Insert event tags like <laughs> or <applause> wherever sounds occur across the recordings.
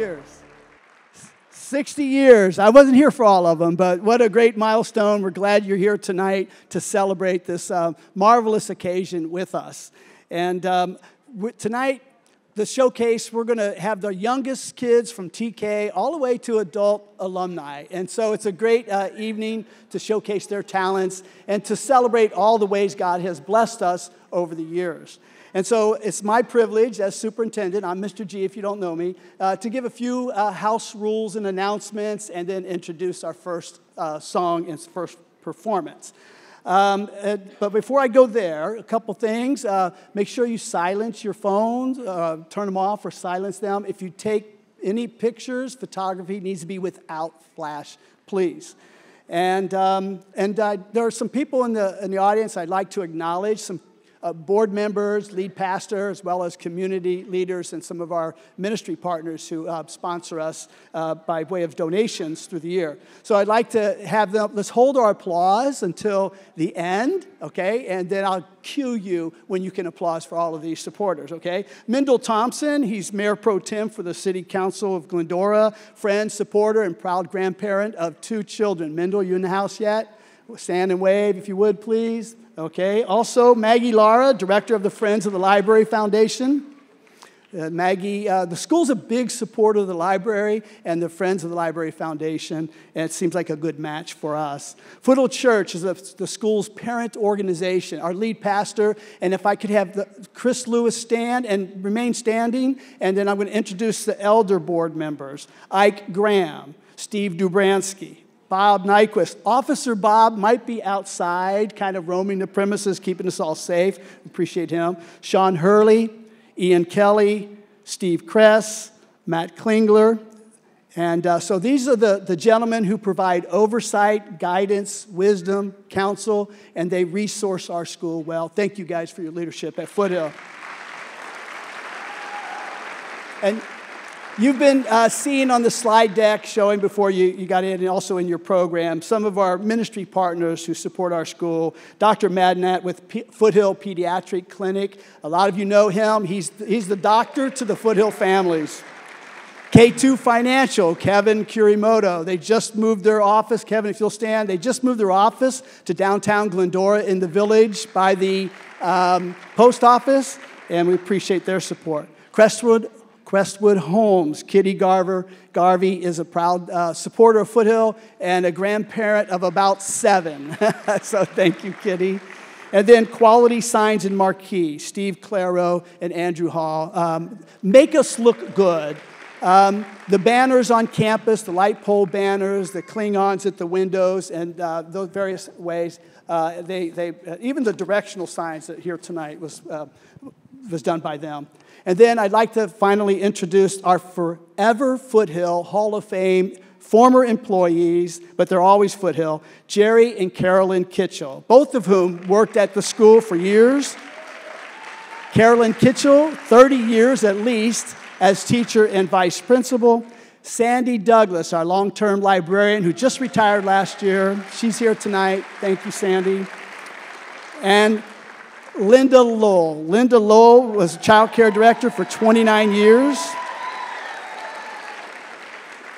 years. 60 years. I wasn't here for all of them, but what a great milestone. We're glad you're here tonight to celebrate this uh, marvelous occasion with us. And um, tonight, the showcase, we're going to have the youngest kids from TK all the way to adult alumni. And so it's a great uh, evening to showcase their talents and to celebrate all the ways God has blessed us over the years. And so it's my privilege as superintendent, I'm Mr. G if you don't know me, uh, to give a few uh, house rules and announcements and then introduce our first uh, song and first performance. Um, uh, but before I go there, a couple things. Uh, make sure you silence your phones, uh, turn them off or silence them. If you take any pictures, photography needs to be without flash, please. And, um, and there are some people in the, in the audience I'd like to acknowledge, some uh, board members, lead pastor, as well as community leaders and some of our ministry partners who uh, sponsor us uh, by way of donations through the year. So I'd like to have them, let's hold our applause until the end, okay? And then I'll cue you when you can applause for all of these supporters, okay? Mendel Thompson, he's Mayor Pro Tem for the City Council of Glendora, friend, supporter, and proud grandparent of two children. Mendel, you in the house yet? Stand and wave if you would, please. Okay. Also, Maggie Lara, director of the Friends of the Library Foundation. Uh, Maggie, uh, the school's a big supporter of the library and the Friends of the Library Foundation, and it seems like a good match for us. Foothill Church is a, the school's parent organization, our lead pastor, and if I could have the, Chris Lewis stand and remain standing, and then I'm going to introduce the elder board members Ike Graham, Steve Dubransky, Bob Nyquist. Officer Bob might be outside, kind of roaming the premises, keeping us all safe. Appreciate him. Sean Hurley, Ian Kelly, Steve Kress, Matt Klingler. And uh, so these are the, the gentlemen who provide oversight, guidance, wisdom, counsel, and they resource our school well. Thank you guys for your leadership at Foothill. And You've been uh, seeing on the slide deck showing before you, you got in, and also in your program, some of our ministry partners who support our school. Dr. Madnat with P- Foothill Pediatric Clinic. A lot of you know him. He's, he's the doctor to the Foothill families. K2 Financial, Kevin Kurimoto. They just moved their office. Kevin, if you'll stand, they just moved their office to downtown Glendora in the village by the um, post office, and we appreciate their support. Crestwood Crestwood Homes. Kitty Garver, Garvey is a proud uh, supporter of Foothill and a grandparent of about seven. <laughs> so thank you, Kitty. And then Quality Signs and Marquee, Steve Claro and Andrew Hall. Um, make us look good. Um, the banners on campus, the light pole banners, the Klingons at the windows, and uh, those various ways, uh, they, they, uh, even the directional signs that here tonight was, uh, was done by them. And then I'd like to finally introduce our Forever Foothill Hall of Fame former employees, but they're always Foothill, Jerry and Carolyn Kitchell, both of whom worked at the school for years. Carolyn Kitchell, 30 years at least as teacher and vice principal. Sandy Douglas, our long term librarian who just retired last year. She's here tonight. Thank you, Sandy. And Linda Lowell. Linda Lowell was child care director for 29 years.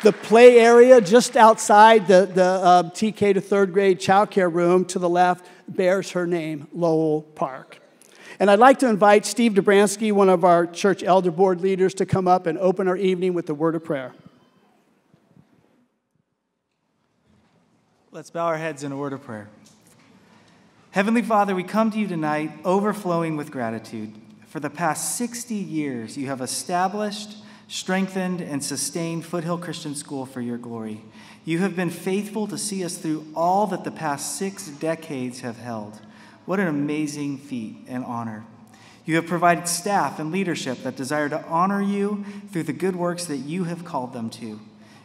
The play area just outside the, the uh, TK to third grade child care room to the left bears her name, Lowell Park. And I'd like to invite Steve Dobransky, one of our church elder board leaders, to come up and open our evening with the word of prayer. Let's bow our heads in a word of prayer. Heavenly Father, we come to you tonight overflowing with gratitude. For the past 60 years, you have established, strengthened, and sustained Foothill Christian School for your glory. You have been faithful to see us through all that the past six decades have held. What an amazing feat and honor. You have provided staff and leadership that desire to honor you through the good works that you have called them to.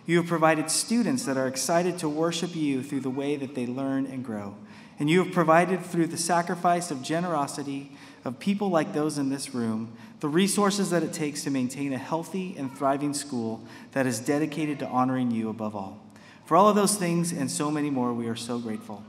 You have provided students that are excited to worship you through the way that they learn and grow. And you have provided through the sacrifice of generosity of people like those in this room the resources that it takes to maintain a healthy and thriving school that is dedicated to honoring you above all. For all of those things and so many more, we are so grateful.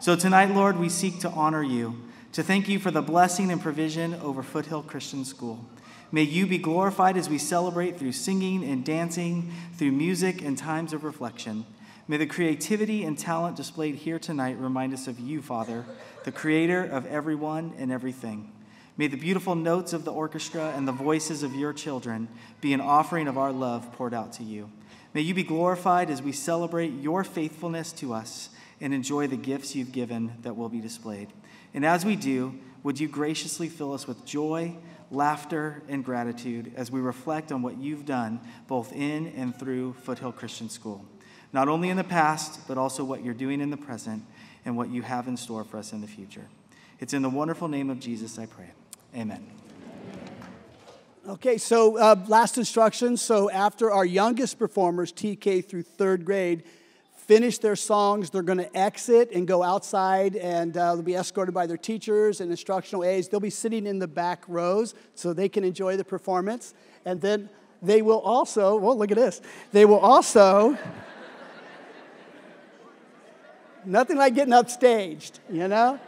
So tonight, Lord, we seek to honor you, to thank you for the blessing and provision over Foothill Christian School. May you be glorified as we celebrate through singing and dancing, through music and times of reflection. May the creativity and talent displayed here tonight remind us of you, Father, the creator of everyone and everything. May the beautiful notes of the orchestra and the voices of your children be an offering of our love poured out to you. May you be glorified as we celebrate your faithfulness to us and enjoy the gifts you've given that will be displayed. And as we do, would you graciously fill us with joy, laughter, and gratitude as we reflect on what you've done both in and through Foothill Christian School, not only in the past, but also what you're doing in the present and what you have in store for us in the future. It's in the wonderful name of Jesus I pray. Amen. Okay, so uh, last instructions. So after our youngest performers, TK through third grade, finish their songs, they're going to exit and go outside, and uh, they'll be escorted by their teachers and instructional aides. They'll be sitting in the back rows so they can enjoy the performance. And then they will also, well, look at this. They will also, nothing like getting upstaged, you know?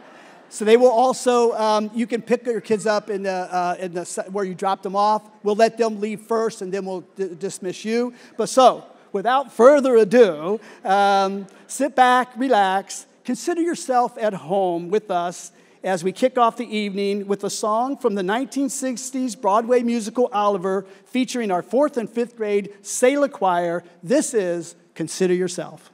So they will also, um, you can pick your kids up in the, uh, in the, where you dropped them off. We'll let them leave first and then we'll dismiss you. But so, without further ado, um, sit back, relax, consider yourself at home with us as we kick off the evening with a song from the 1960s Broadway musical Oliver featuring our fourth and fifth grade Sailor Choir. This is Consider Yourself.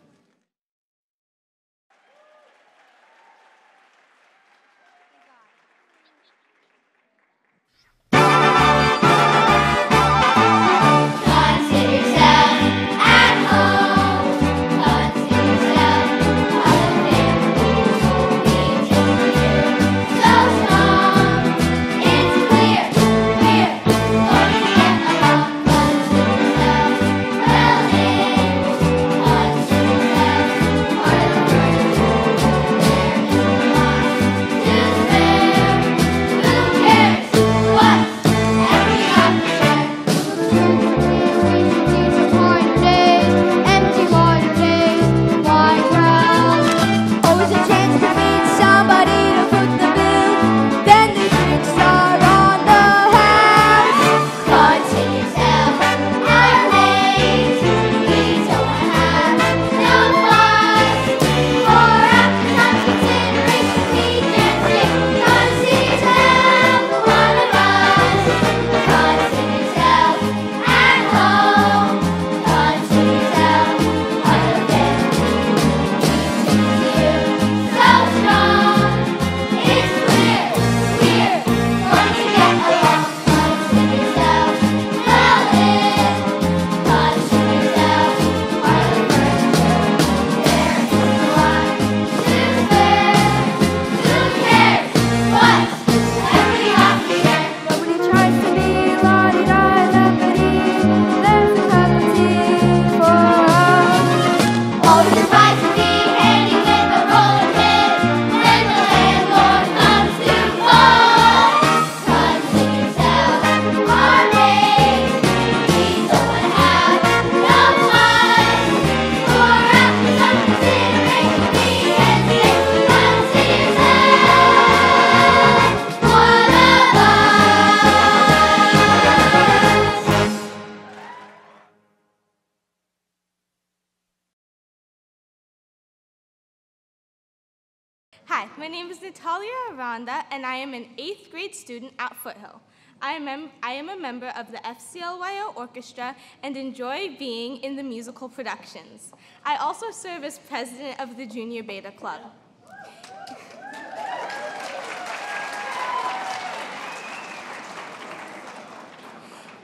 And I am an eighth grade student at Foothill. I am, I am a member of the FCLYO Orchestra and enjoy being in the musical productions. I also serve as president of the Junior Beta Club.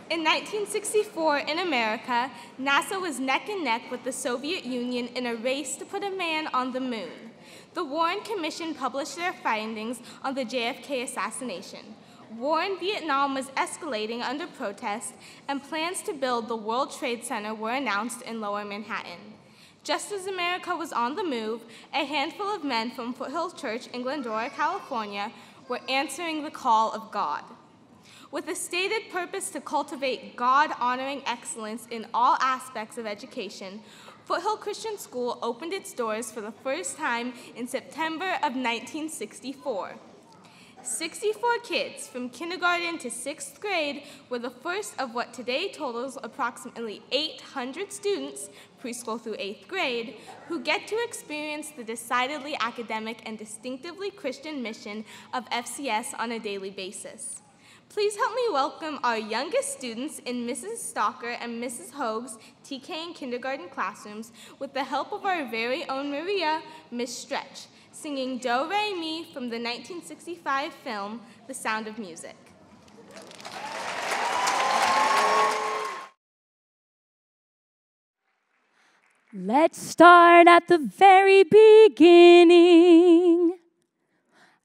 In 1964, in America, NASA was neck and neck with the Soviet Union in a race to put a man on the moon the Warren Commission published their findings on the JFK assassination. War in Vietnam was escalating under protest, and plans to build the World Trade Center were announced in lower Manhattan. Just as America was on the move, a handful of men from Foothill Church in Glendora, California, were answering the call of God. With a stated purpose to cultivate God honoring excellence in all aspects of education, Foothill Christian School opened its doors for the first time in September of 1964. 64 kids from kindergarten to sixth grade were the first of what today totals approximately 800 students, preschool through eighth grade, who get to experience the decidedly academic and distinctively Christian mission of FCS on a daily basis. Please help me welcome our youngest students in Mrs. Stalker and Mrs. Hoag's TK and kindergarten classrooms with the help of our very own Maria, Miss Stretch, singing Do Re Mi from the 1965 film The Sound of Music. Let's start at the very beginning.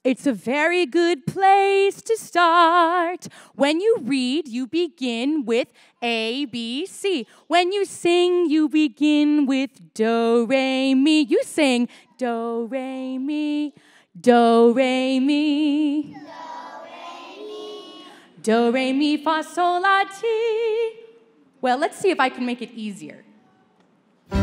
It's a very good place to start. When you read, you begin with A, B, C. When you sing, you begin with Do, Re, Mi. You sing Do, Re, Mi, Do, Re, Mi. Do, Re, Mi, Fa, Sol, La, Ti. Well, let's see if I can make it easier. Do,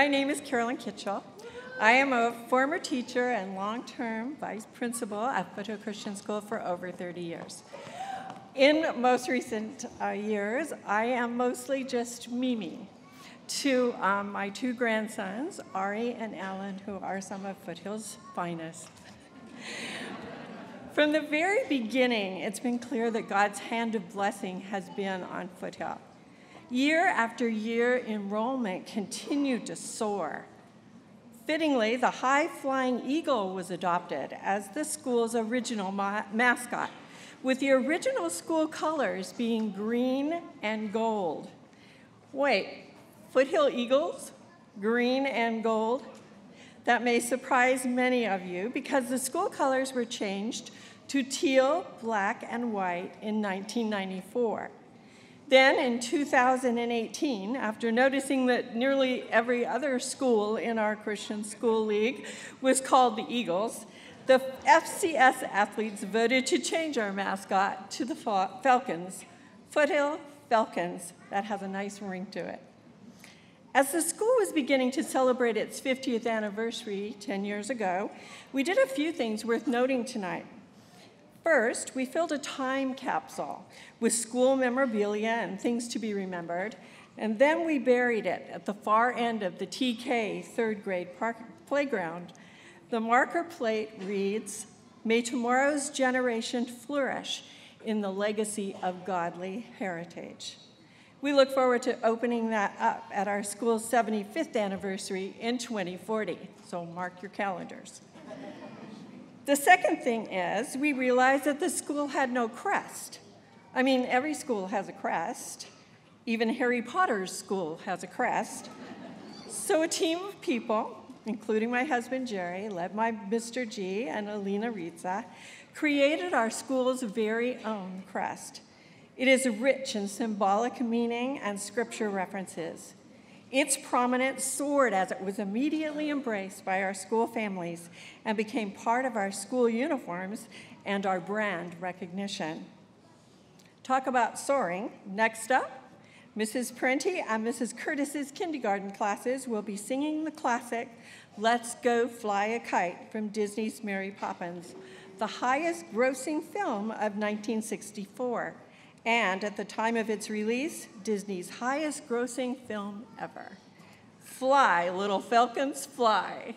my name is Carolyn Kitchell. I am a former teacher and long-term vice principal at Foothill Christian School for over 30 years. In most recent uh, years, I am mostly just Mimi to um, my two grandsons, Ari and Alan, who are some of Foothill's finest. From the very beginning, it's been clear that God's hand of blessing has been on Foothill. Year after year, enrollment continued to soar. Fittingly, the high flying eagle was adopted as the school's original ma- mascot, with the original school colors being green and gold. Wait, Foothill Eagles? Green and gold? That may surprise many of you because the school colors were changed to teal, black, and white in 1994. Then in 2018, after noticing that nearly every other school in our Christian School League was called the Eagles, the FCS athletes voted to change our mascot to the Falcons, Foothill Falcons. That has a nice ring to it. As the school was beginning to celebrate its 50th anniversary 10 years ago, we did a few things worth noting tonight. First, we filled a time capsule with school memorabilia and things to be remembered, and then we buried it at the far end of the TK third grade park, playground. The marker plate reads, May tomorrow's generation flourish in the legacy of godly heritage. We look forward to opening that up at our school's 75th anniversary in 2040, so mark your calendars. The second thing is, we realized that the school had no crest. I mean, every school has a crest. Even Harry Potter's school has a crest. So a team of people, including my husband Jerry, led by Mr. G and Alina Ritza, created our school's very own crest. It is rich in symbolic meaning and scripture references. Its prominence soared as it was immediately embraced by our school families and became part of our school uniforms and our brand recognition. Talk about soaring. Next up, Mrs. Prenti and Mrs. Curtis's kindergarten classes will be singing the classic Let's Go Fly a Kite from Disney's Mary Poppins, the highest grossing film of 1964, and at the time of its release, Disney's highest grossing film ever. Fly, little falcons, fly.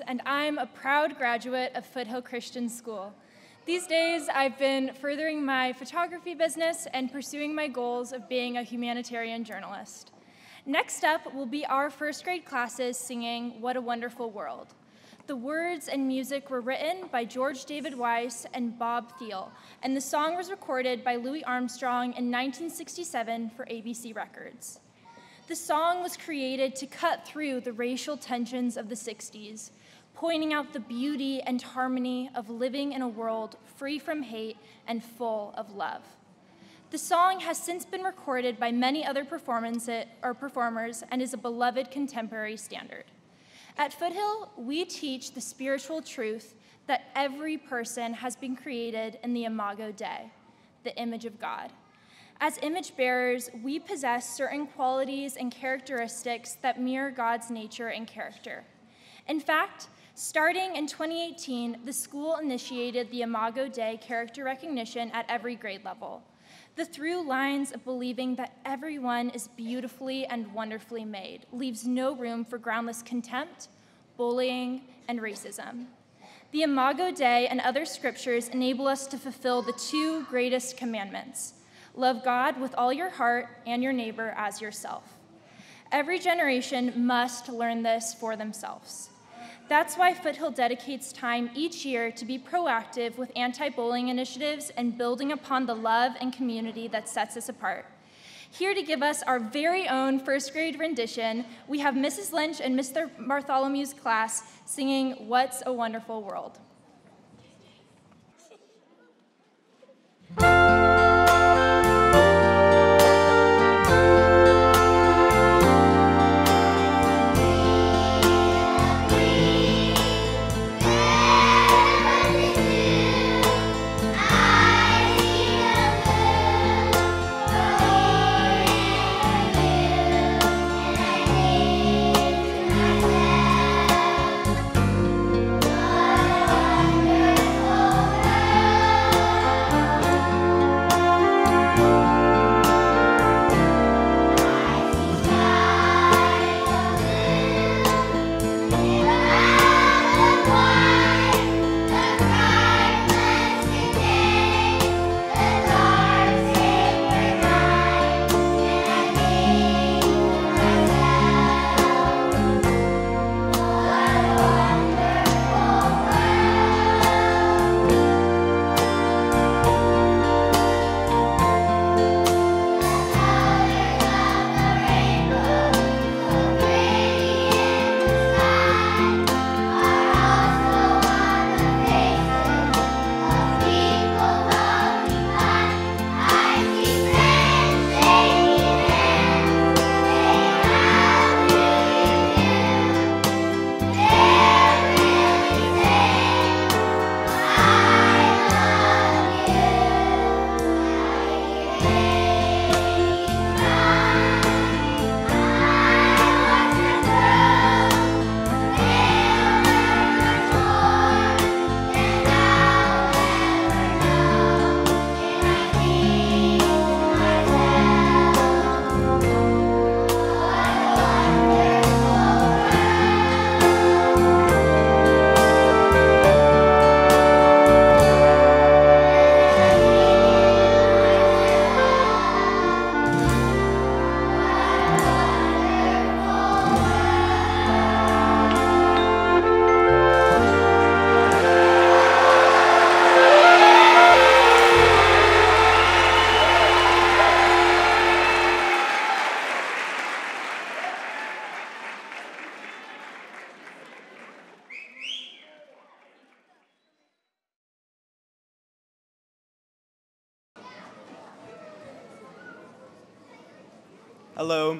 And I'm a proud graduate of Foothill Christian School. These days, I've been furthering my photography business and pursuing my goals of being a humanitarian journalist. Next up will be our first grade classes singing What a Wonderful World. The words and music were written by George David Weiss and Bob Thiele, and the song was recorded by Louis Armstrong in 1967 for ABC Records. The song was created to cut through the racial tensions of the 60s, pointing out the beauty and harmony of living in a world free from hate and full of love. The song has since been recorded by many other or performers and is a beloved contemporary standard. At Foothill, we teach the spiritual truth that every person has been created in the Imago Dei, the image of God. As image bearers, we possess certain qualities and characteristics that mirror God's nature and character. In fact, starting in 2018, the school initiated the Imago Dei character recognition at every grade level. The through lines of believing that everyone is beautifully and wonderfully made leaves no room for groundless contempt, bullying, and racism. The Imago Dei and other scriptures enable us to fulfill the two greatest commandments Love God with all your heart and your neighbor as yourself. Every generation must learn this for themselves. That's why Foothill dedicates time each year to be proactive with anti bullying initiatives and building upon the love and community that sets us apart. Here to give us our very own first grade rendition, we have Mrs. Lynch and Mr. Bartholomew's class singing What's a Wonderful World.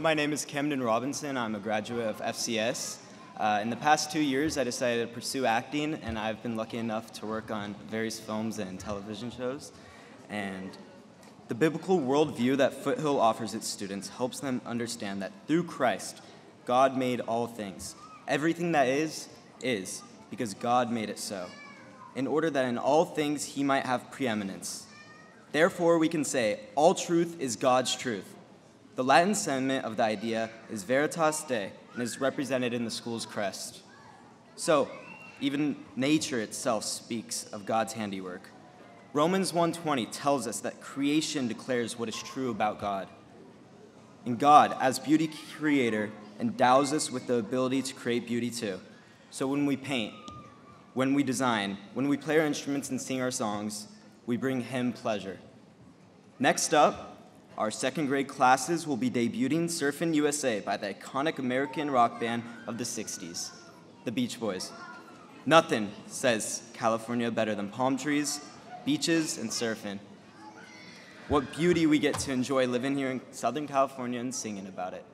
My name is Camden Robinson. I'm a graduate of FCS. Uh, in the past two years, I decided to pursue acting, and I've been lucky enough to work on various films and television shows. And the biblical worldview that Foothill offers its students helps them understand that through Christ, God made all things. Everything that is, is, because God made it so, in order that in all things he might have preeminence. Therefore, we can say, all truth is God's truth. The Latin sentiment of the idea is veritas Dei and is represented in the school's crest. So, even nature itself speaks of God's handiwork. Romans 1:20 tells us that creation declares what is true about God. And God, as beauty creator, endows us with the ability to create beauty too. So when we paint, when we design, when we play our instruments and sing our songs, we bring him pleasure. Next up, our second grade classes will be debuting Surfin' USA by the iconic American rock band of the 60s, the Beach Boys. Nothing says California better than palm trees, beaches, and surfing. What beauty we get to enjoy living here in Southern California and singing about it.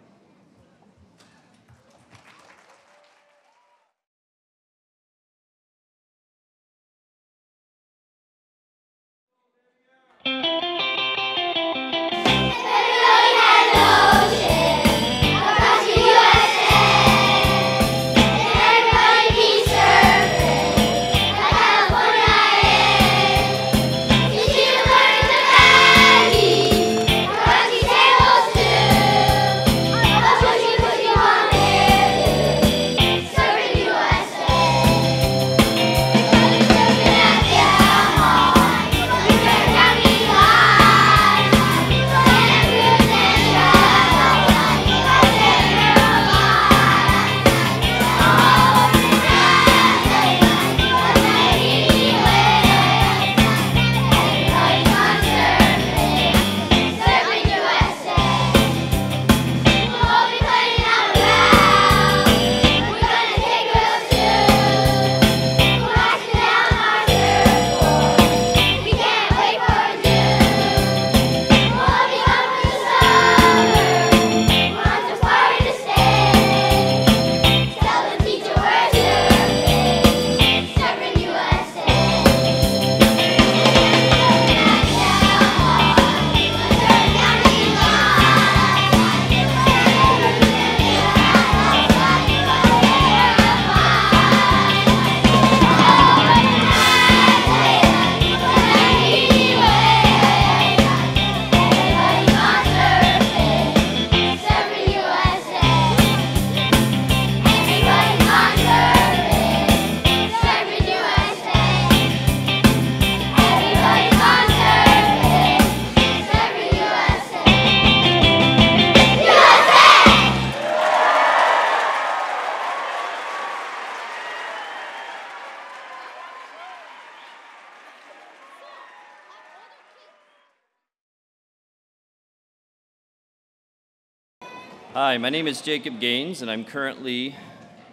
My name is Jacob Gaines, and I'm currently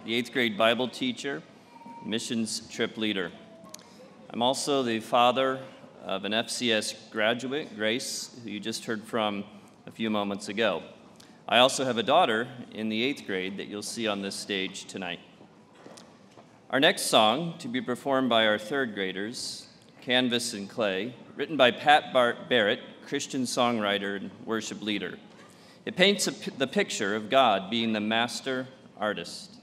the eighth grade Bible teacher, missions trip leader. I'm also the father of an FCS graduate, Grace, who you just heard from a few moments ago. I also have a daughter in the eighth grade that you'll see on this stage tonight. Our next song, to be performed by our third graders, Canvas and Clay, written by Pat Barrett, Christian songwriter and worship leader. It paints the picture of God being the master artist.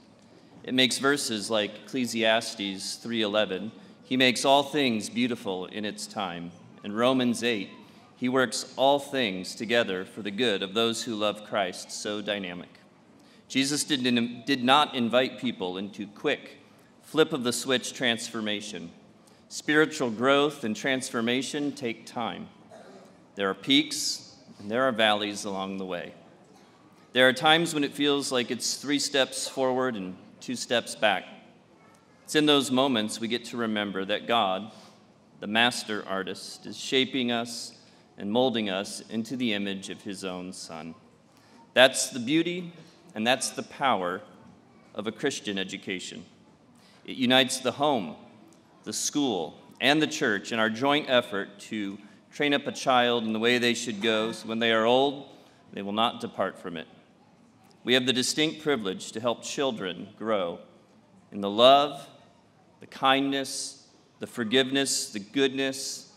It makes verses like Ecclesiastes 3:11, he makes all things beautiful in its time. And Romans 8, he works all things together for the good of those who love Christ, so dynamic. Jesus did, did not invite people into quick, flip of the switch transformation. Spiritual growth and transformation take time. There are peaks, and there are valleys along the way. There are times when it feels like it's three steps forward and two steps back. It's in those moments we get to remember that God, the master artist, is shaping us and molding us into the image of his own Son. That's the beauty and that's the power of a Christian education. It unites the home, the school, and the church in our joint effort to train up a child in the way they should go, so when they are old, they will not depart from it. We have the distinct privilege to help children grow in the love, the kindness, the forgiveness, the goodness,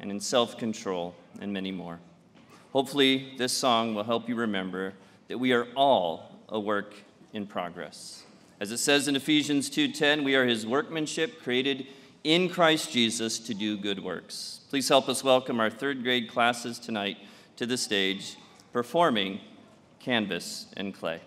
and in self control, and many more. Hopefully, this song will help you remember that we are all a work in progress. As it says in Ephesians 2:10, we are his workmanship created in Christ Jesus to do good works. Please help us welcome our third grade classes tonight to the stage performing Canvas and Clay.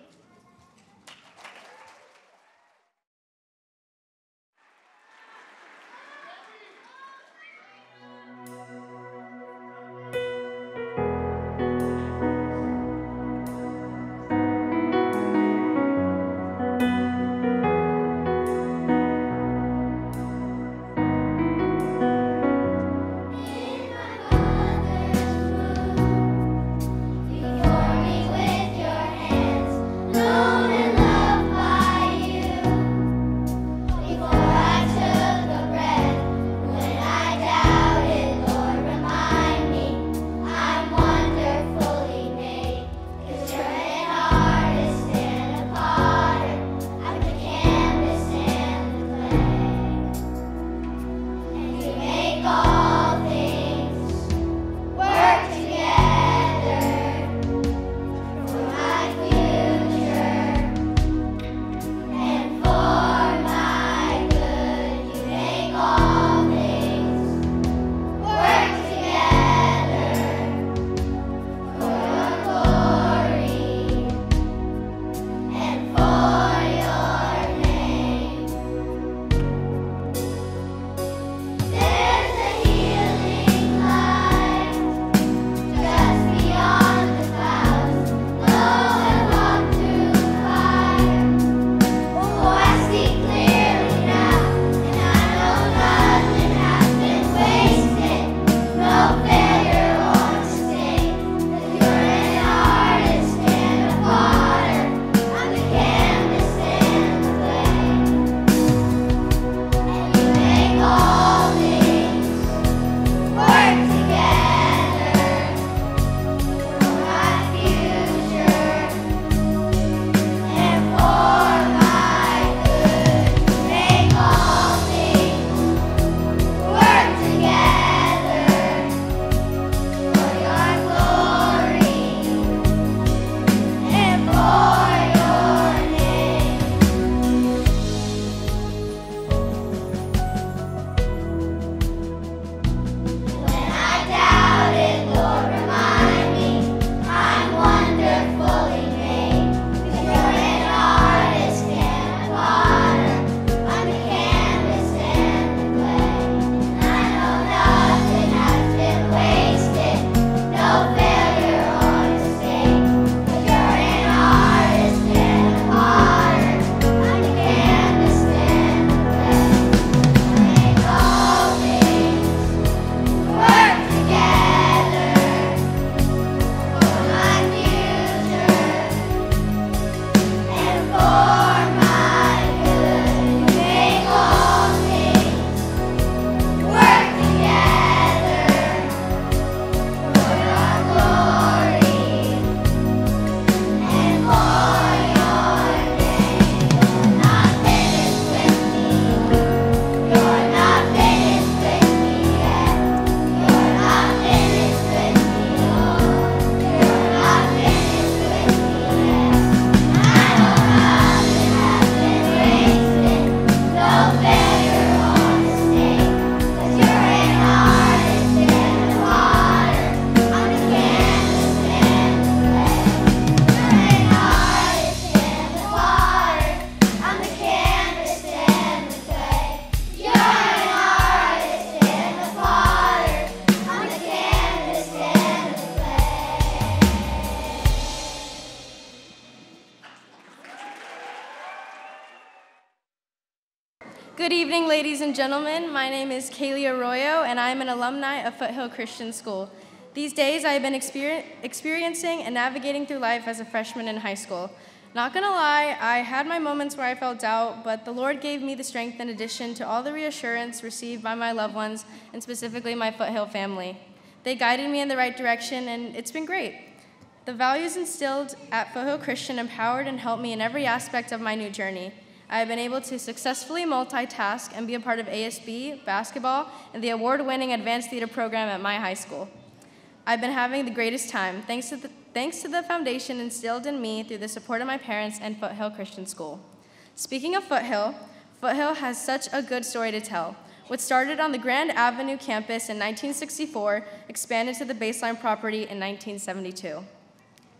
Gentlemen, my name is Kaylee Arroyo, and I am an alumni of Foothill Christian School. These days, I have been exper- experiencing and navigating through life as a freshman in high school. Not gonna lie, I had my moments where I felt doubt, but the Lord gave me the strength in addition to all the reassurance received by my loved ones, and specifically my Foothill family. They guided me in the right direction, and it's been great. The values instilled at Foothill Christian empowered and helped me in every aspect of my new journey. I have been able to successfully multitask and be a part of ASB, basketball, and the award winning advanced theater program at my high school. I've been having the greatest time thanks to the, thanks to the foundation instilled in me through the support of my parents and Foothill Christian School. Speaking of Foothill, Foothill has such a good story to tell. What started on the Grand Avenue campus in 1964 expanded to the baseline property in 1972.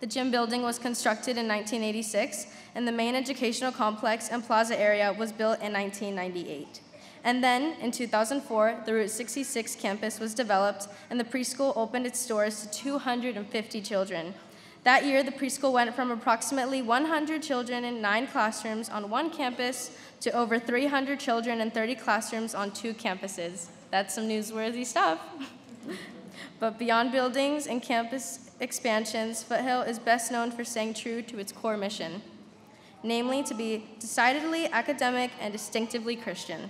The gym building was constructed in 1986, and the main educational complex and plaza area was built in 1998. And then, in 2004, the Route 66 campus was developed, and the preschool opened its doors to 250 children. That year, the preschool went from approximately 100 children in nine classrooms on one campus to over 300 children in 30 classrooms on two campuses. That's some newsworthy stuff. <laughs> but beyond buildings and campus expansions, Foothill is best known for staying true to its core mission, namely to be decidedly academic and distinctively Christian.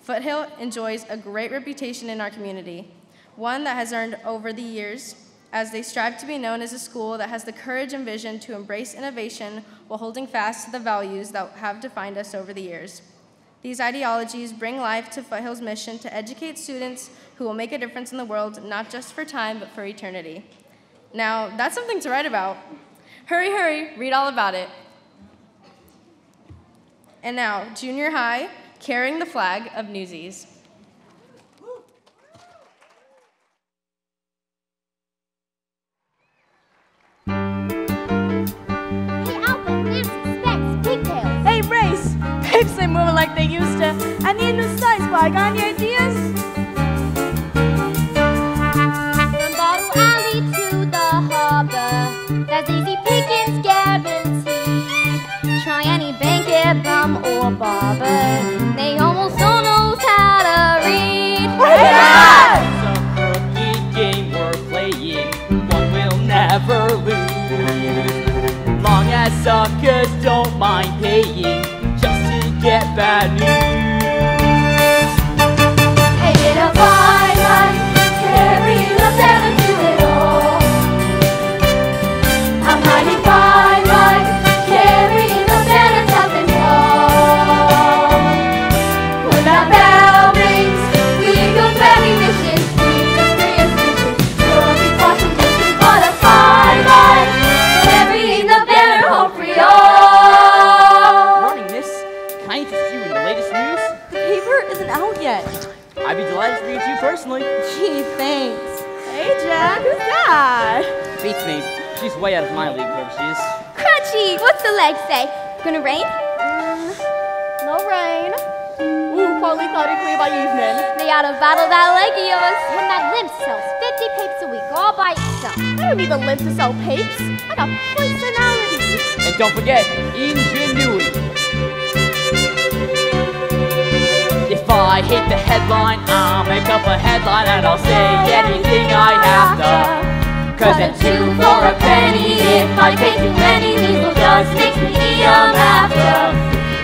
Foothill enjoys a great reputation in our community, one that has earned over the years as they strive to be known as a school that has the courage and vision to embrace innovation while holding fast to the values that have defined us over the years. These ideologies bring life to Foothill's mission to educate students who will make a difference in the world, not just for time, but for eternity. Now, that's something to write about. Hurry, hurry, read all about it. And now, junior high, carrying the flag of Newsies. Hey, Alpha, news, snaps, pigtails. Hey Brace! Pigs ain't moving like they used to. I need a new size bike. Got any ideas? Bum or barber, they almost all knows how to read. It's a crooked game we're playing, one we'll never lose. Long as suckers don't mind paying just to get bad Crutchy, what's the say? Gonna rain? Mm, no rain. Ooh, partly cloudy, clear by evening. They ought to battle that leg of yours. When that limp sells 50 papes a week all by itself. I don't need a limp to sell papes. I got personality. And don't forget, ingenuity. If I hit the headline, I'll make up a headline and I'll say anything I have to. Cause a two for a penny, if I pay too many, legal just makes me yum after.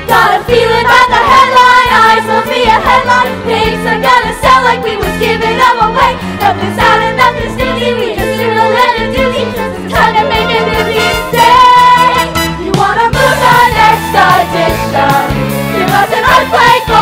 Got a feeling by the headline, eyes will be a headline. Papes are gonna sell like we was giving them away. Nothing's out and nothing's stingy, we just do a letter duty. Just time to make a movie say. You wanna move the next edition? Give us an earthquake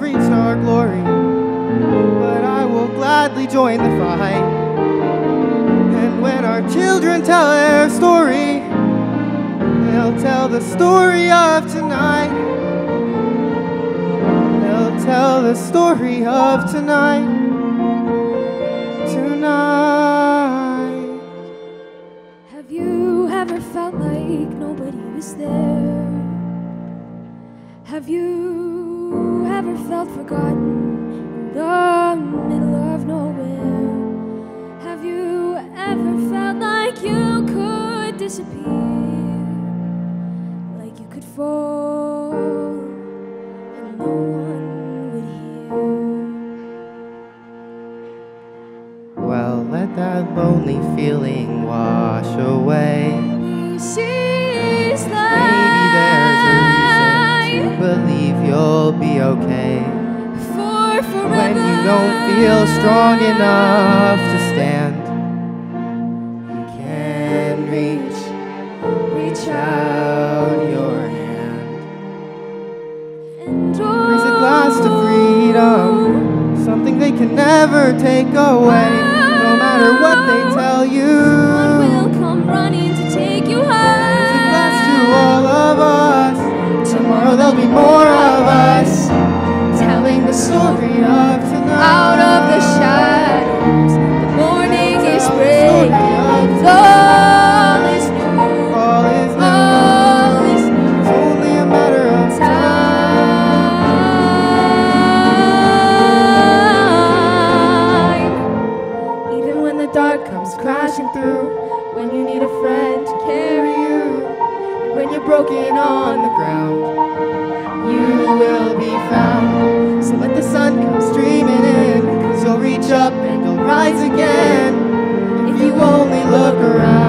reached our glory, but I will gladly join the fight. And when our children tell their story, they'll tell the story of tonight. They'll tell the story of tonight. forgotten. strong enough to stand. You can reach, reach out your hand. Raise a glass to freedom, something they can never take away, no matter what they tell you. one will come running to take you home. Raise a glass to all of us. Tomorrow there'll be more. around.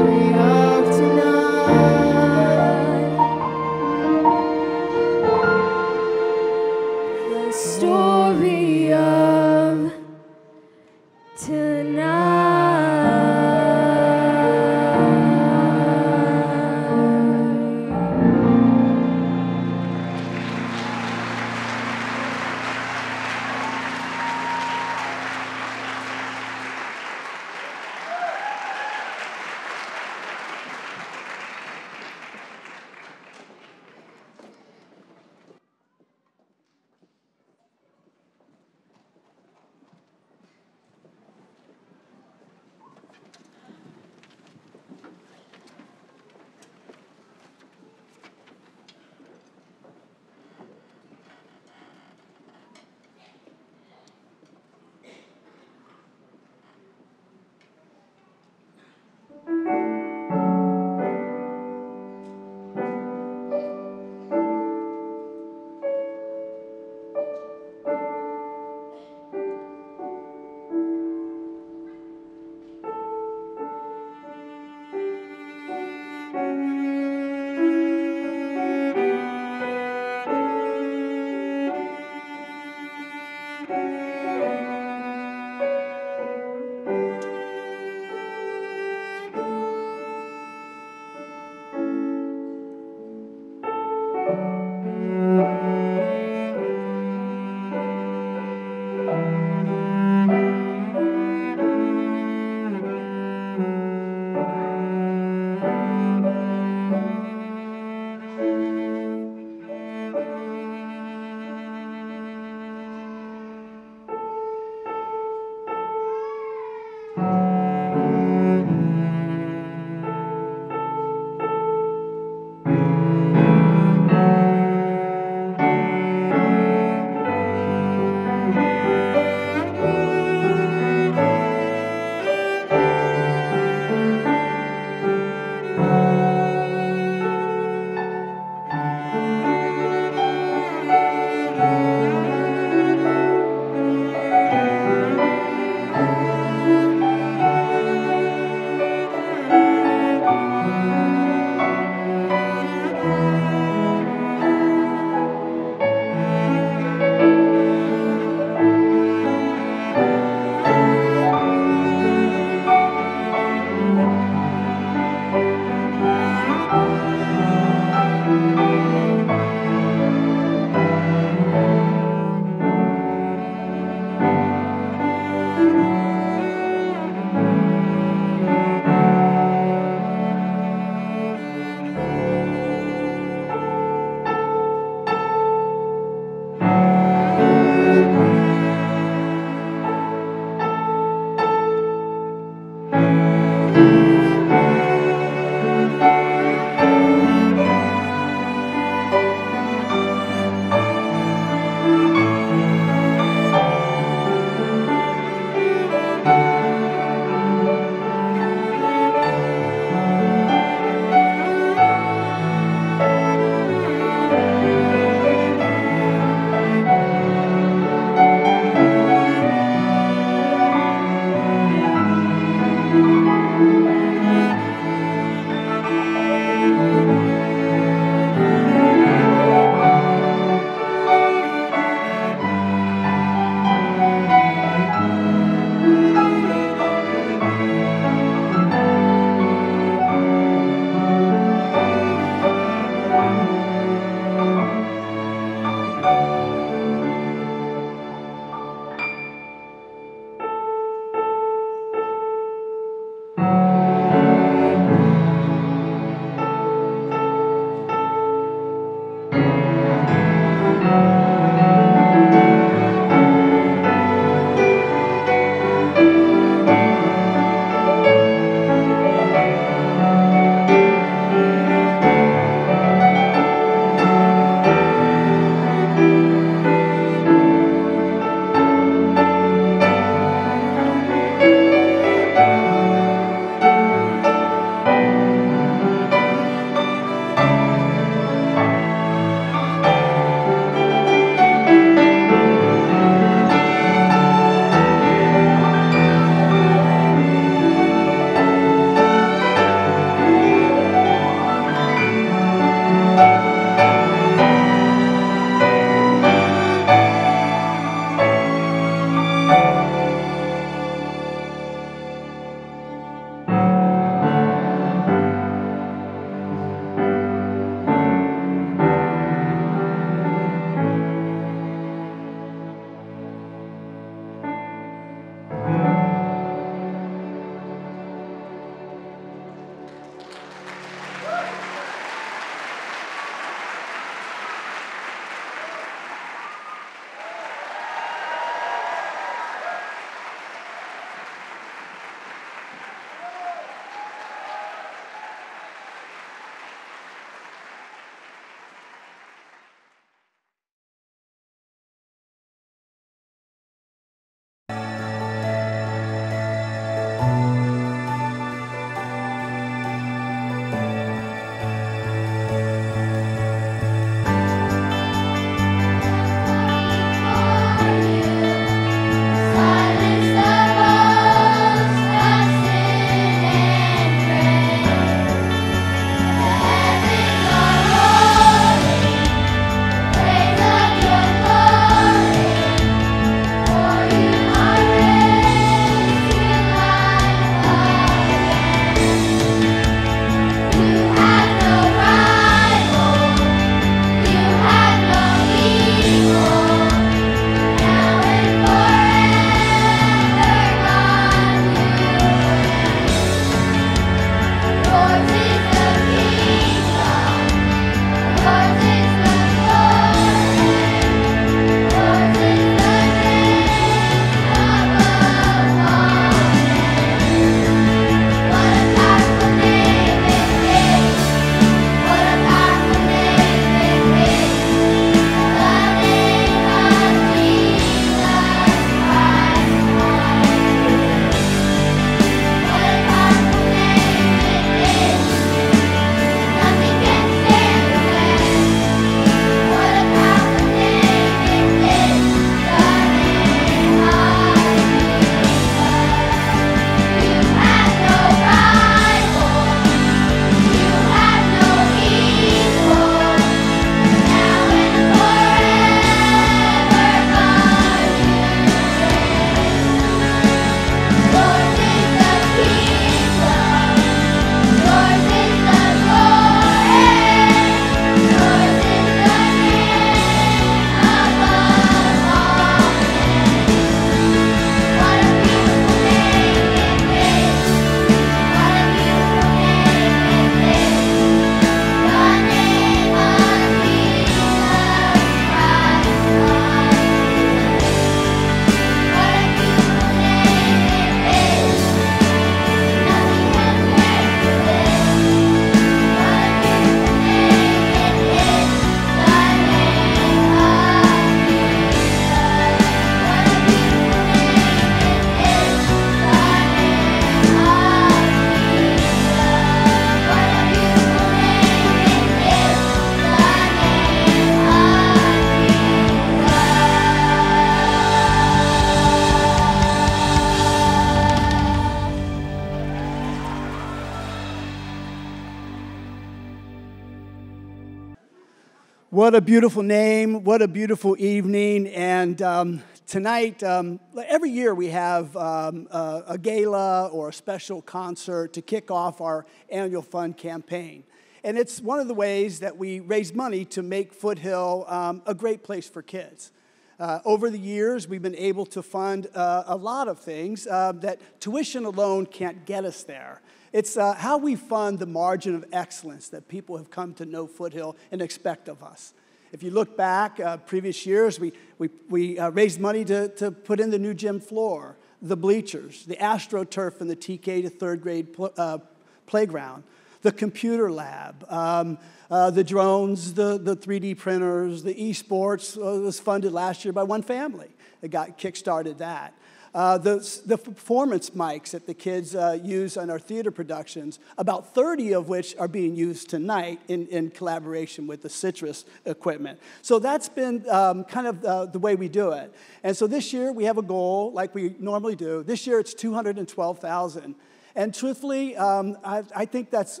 A beautiful name. What a beautiful evening. And um, tonight, um, every year we have um, a, a gala or a special concert to kick off our annual fund campaign. And it's one of the ways that we raise money to make Foothill um, a great place for kids. Uh, over the years, we've been able to fund uh, a lot of things uh, that tuition alone can't get us there. It's uh, how we fund the margin of excellence that people have come to know Foothill and expect of us. If you look back uh, previous years, we, we, we uh, raised money to, to put in the new gym floor, the bleachers, the AstroTurf and the TK to third grade pl- playground, the computer lab, um, uh, the drones, the, the 3D printers, the esports uh, was funded last year by one family. It got kickstarted that. Uh, the, the performance mics that the kids uh, use on our theater productions, about 30 of which are being used tonight in, in collaboration with the Citrus equipment. So that's been um, kind of uh, the way we do it. And so this year we have a goal, like we normally do. This year it's 212,000. And truthfully, um, I, I think that's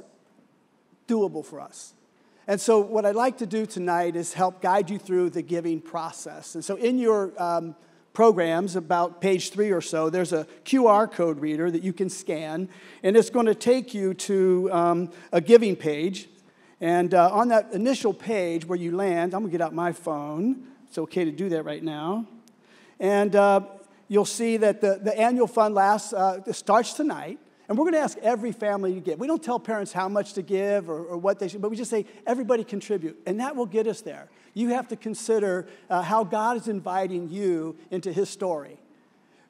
doable for us. And so, what I'd like to do tonight is help guide you through the giving process. And so, in your um, programs, about page three or so, there's a QR code reader that you can scan, and it's going to take you to um, a giving page. And uh, on that initial page where you land, I'm going to get out my phone. It's okay to do that right now. And uh, you'll see that the, the annual fund lasts, uh, starts tonight. And we're going to ask every family to give. We don't tell parents how much to give or, or, what they should, but we just say, everybody contribute. And that will get us there. You have to consider uh, how God is inviting you into His story.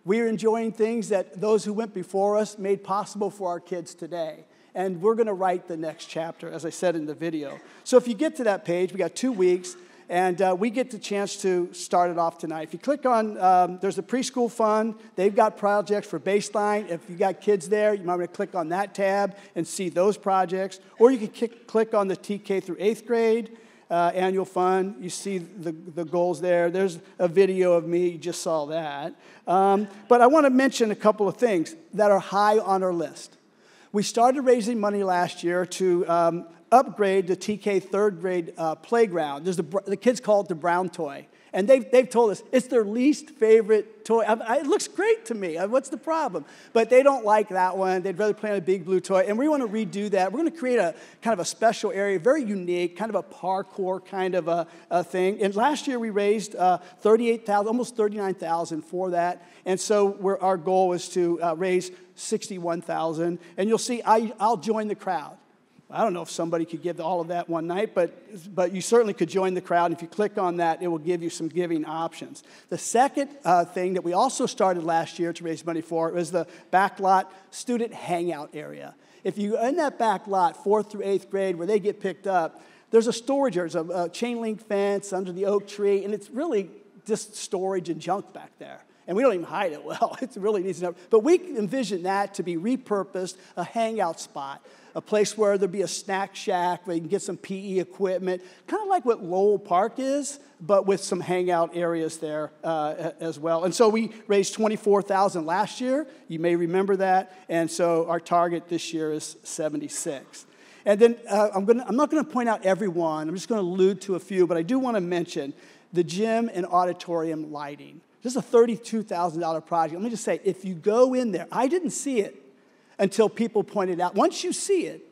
We are enjoying things that those who went before us made possible for our kids today. And we're going to write the next chapter, as I said in the video. So if you get to that page, we got two weeks. And uh, we get the chance to start it off tonight. If you click on, um, there's a preschool fund. They've got projects for baseline. If you got kids there, you might want to click on that tab and see those projects. Or you can click on the TK through eighth grade. Uh, annual fund. You see the, the goals there. There's a video of me, you just saw that. Um, but I want to mention a couple of things that are high on our list. We started raising money last year to um, upgrade the TK third grade uh, playground. There's the, the kids call it the brown toy. And they've, they've told us it's their least favorite toy. I, I, it looks great to me. What's the problem? But they don't like that one. They'd rather play on a big blue toy. And we want to redo that. We're going to create a kind of a special area, very unique, kind of a parkour kind of a, a thing. And last year we raised uh, 38,000, almost 39,000 for that. And so our goal is to uh, raise 61,000. And you'll see I, I'll join the crowd. I don't know if somebody could give all of that one night, but, but you certainly could join the crowd. If you click on that, it will give you some giving options. The second uh, thing that we also started last year to raise money for was the backlot student hangout area. If you in that back lot, fourth through eighth grade, where they get picked up, there's a storage, there's a, a chain link fence under the oak tree, and it's really just storage and junk back there and we don't even hide it well. <laughs> It really needs to. know. But we envision that to be repurposed, a hangout spot, a place where there'd be a snack shack where you can get some PE equipment, kind of like what Lowell Park is, but with some hangout areas there uh, as well. And so we raised 24,000 last year. You may remember that. And so our target this year is 76. And then uh, I'm, gonna, I'm not going to point out everyone. I'm just going to allude to a few, but I do want to mention the gym and auditorium lighting. This is a $32,000 project. Let me just say, if you go in there, I didn't see it until people pointed out. Once you see it,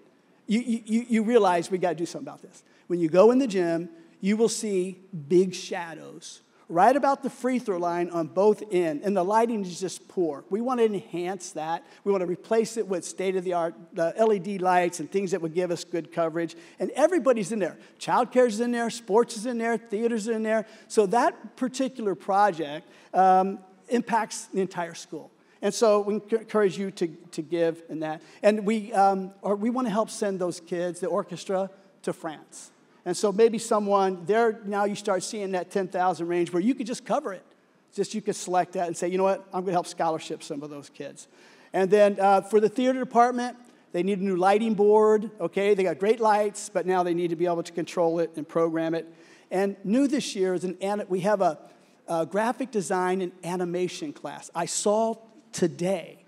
you, you, you realize we got to do something about this. When you go in the gym, you will see big shadows right about the free throw line on both ends, and the lighting is just poor. We want to enhance that. We want to replace it with state of the art LED lights and things that would give us good coverage. And everybody's in there. Childcare is in there, sports is in there, theater's are in there. So that particular project um, impacts the entire school. And so we encourage you to, to give in that. And we, um, or we want to help send those kids, the orchestra, to France. And so maybe someone there now you start seeing that 10,000 range where you could just cover it. Just you could select that and say, you know what, I'm going to help scholarship some of those kids. And then uh, for the theater department, they need a new lighting board. Okay, they got great lights, but now they need to be able to control it and program it. And new this year is an we have a, a graphic design and animation class. I saw today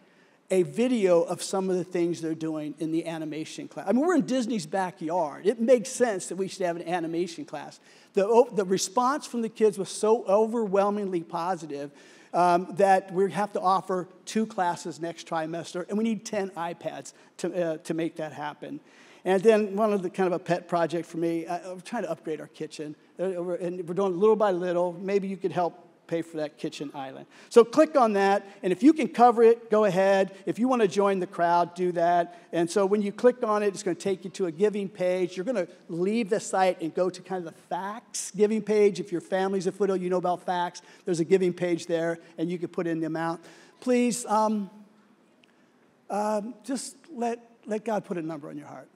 a video of some of the things they're doing in the animation class. I mean, we're in Disney's backyard. It makes sense that we should have an animation class. The, the response from the kids was so overwhelmingly positive um, that we have to offer two classes next trimester, and we need 10 iPads to, uh, to make that happen. And then one of the kind of a pet project for me, I, I'm trying to upgrade our kitchen. Uh, and we're doing little by little. Maybe you could help pay for that kitchen island. So click on that, and if you can cover it, go ahead. If you want to join the crowd, do that. And so when you click on it, it's going to take you to a giving page. You're going to leave the site and go to kind of the FACTS giving page. If your family's a Foothill, you know about FACTS. There's a giving page there, and you can put in the amount. Please, um, um, just let, let God put a number on your heart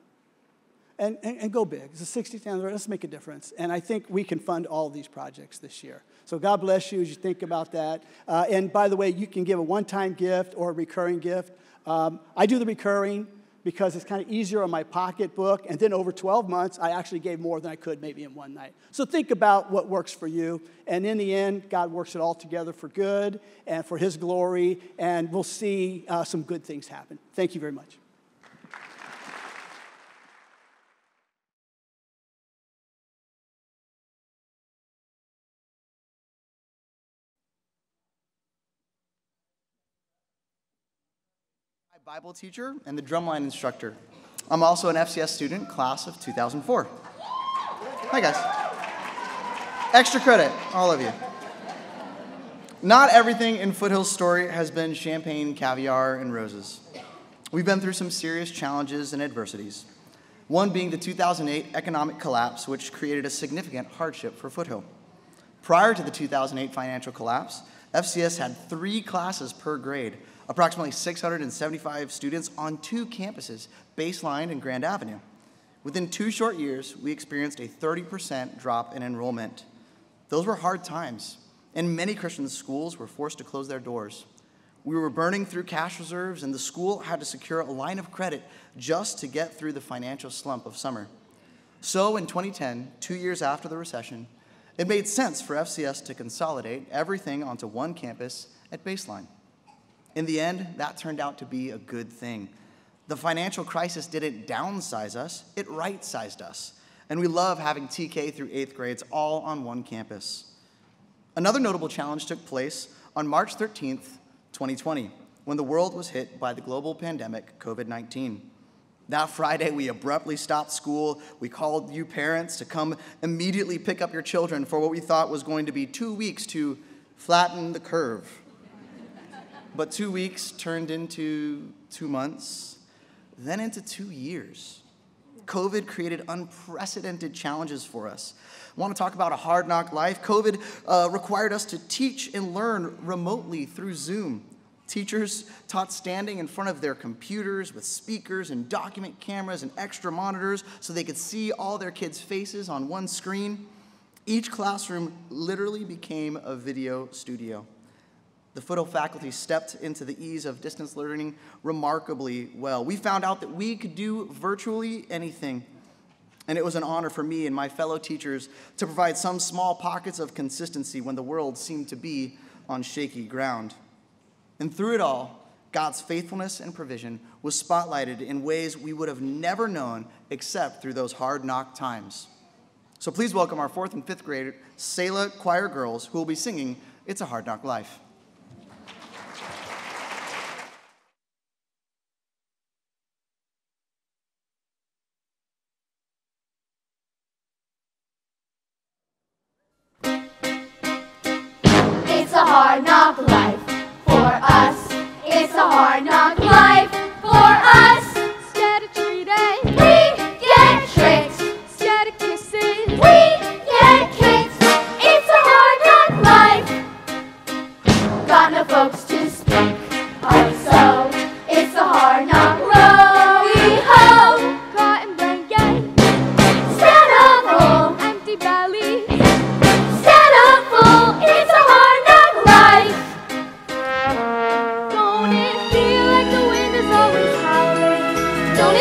and, and, and go big. It's a 60,000, let's make a difference. And I think we can fund all these projects this year. So God bless you as you think about that. Uh, and by the way, you can give a one time gift or a recurring gift. Um, I do the recurring because it's kind of easier on my pocketbook. And then over 12 months, I actually gave more than I could maybe in one night. So think about what works for you. And in the end, God works it all together for good and for His glory. And we'll see uh, some good things happen. Thank you very much. Bible teacher and the drumline instructor. I'm also an FCS student, class of 2004. Hi, guys. Extra credit, all of you. Not everything in Foothill's story has been champagne, caviar, and roses. We've been through some serious challenges and adversities. One being the 2008 economic collapse, which created a significant hardship for Foothill. Prior to the 2008 financial collapse, FCS had three classes per grade, approximately 675 students on two campuses, Baseline and Grand Avenue. Within two short years, we experienced a 30% drop in enrollment. Those were hard times, and many Christian schools were forced to close their doors. We were burning through cash reserves, and the school had to secure a line of credit just to get through the financial slump of summer. So, in 2010, two years after the recession, it made sense for FCS to consolidate everything onto one campus at Baseline. In the end, that turned out to be a good thing. The financial crisis didn't downsize us, it right sized us. And we love having TK through eighth grades all on one campus. Another notable challenge took place on March 13th, 2020, when the world was hit by the global pandemic, COVID 19. That Friday, we abruptly stopped school. We called you parents to come immediately pick up your children for what we thought was going to be two weeks to flatten the curve. But two weeks turned into two months, then into two years. COVID created unprecedented challenges for us. I want to talk about a hard knock life. COVID uh, required us to teach and learn remotely through Zoom. Teachers taught standing in front of their computers with speakers and document cameras and extra monitors so they could see all their kids' faces on one screen. Each classroom literally became a video studio. The Foothill faculty stepped into the ease of distance learning remarkably well. We found out that we could do virtually anything. And it was an honor for me and my fellow teachers to provide some small pockets of consistency when the world seemed to be on shaky ground. And through it all, God's faithfulness and provision was spotlighted in ways we would have never known except through those hard knock times. So please welcome our fourth and fifth grade Selah Choir girls who will be singing It's a Hard Knock Life.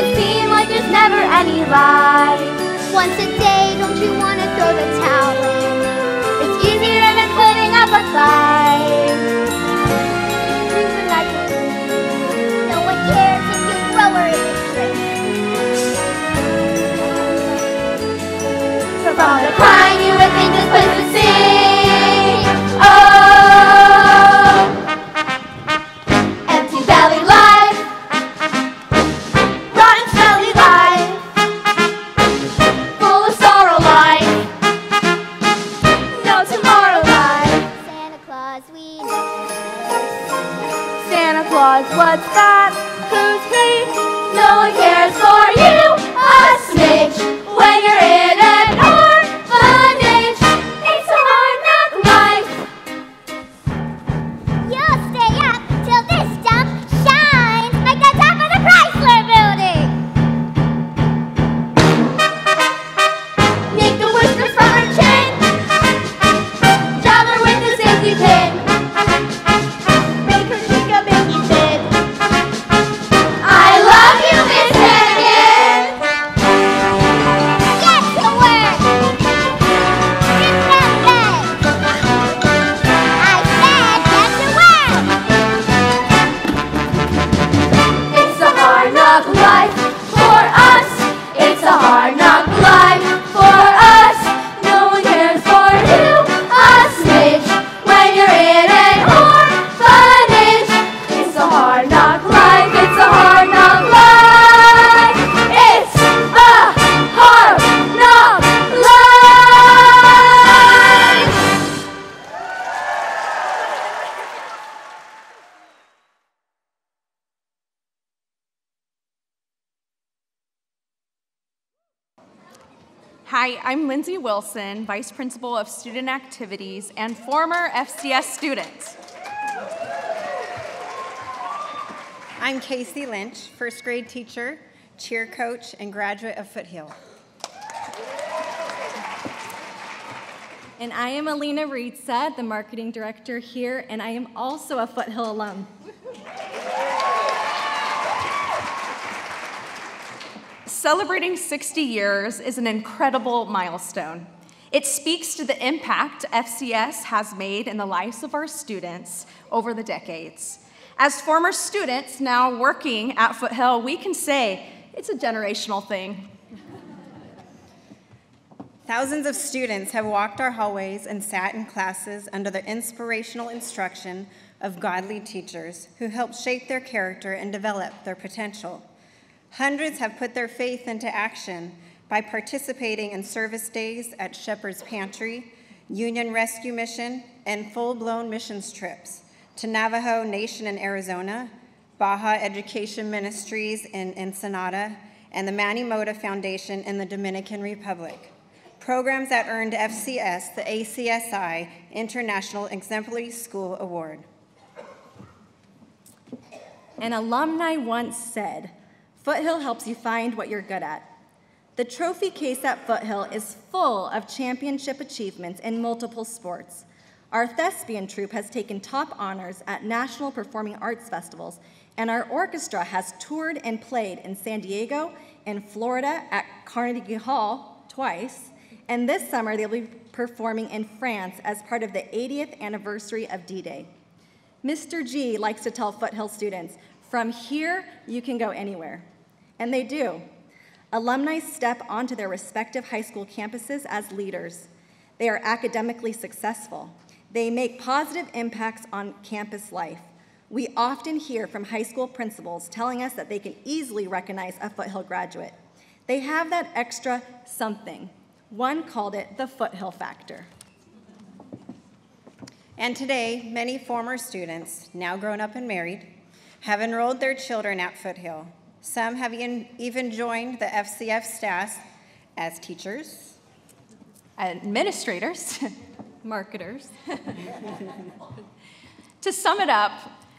it seem like there's never any light? Once a day, don't you want to throw the towel in? It's easier than putting up a fight. We were like, no one cares if you throw her in the street. From all the crying. Vice Principal of Student Activities and former FCS student. I'm Casey Lynch, first grade teacher, cheer coach, and graduate of Foothill. And I am Alina Reitza, the marketing director here, and I am also a Foothill alum. Celebrating 60 years is an incredible milestone. It speaks to the impact FCS has made in the lives of our students over the decades. As former students now working at Foothill, we can say it's a generational thing. Thousands of students have walked our hallways and sat in classes under the inspirational instruction of godly teachers who help shape their character and develop their potential. Hundreds have put their faith into action by participating in service days at Shepherd's Pantry, Union Rescue Mission, and full blown missions trips to Navajo Nation in Arizona, Baja Education Ministries in Ensenada, and the Manny Mota Foundation in the Dominican Republic. Programs that earned FCS the ACSI International Exemplary School Award. An alumni once said, Foothill helps you find what you're good at. The trophy case at Foothill is full of championship achievements in multiple sports. Our thespian troupe has taken top honors at national performing arts festivals, and our orchestra has toured and played in San Diego and Florida at Carnegie Hall twice, and this summer they'll be performing in France as part of the 80th anniversary of D Day. Mr. G likes to tell Foothill students, from here, you can go anywhere. And they do. Alumni step onto their respective high school campuses as leaders. They are academically successful. They make positive impacts on campus life. We often hear from high school principals telling us that they can easily recognize a Foothill graduate. They have that extra something. One called it the Foothill factor. And today, many former students, now grown up and married, have enrolled their children at Foothill. Some have even joined the FCS staff as teachers, administrators, <laughs> marketers. <laughs> to sum it up,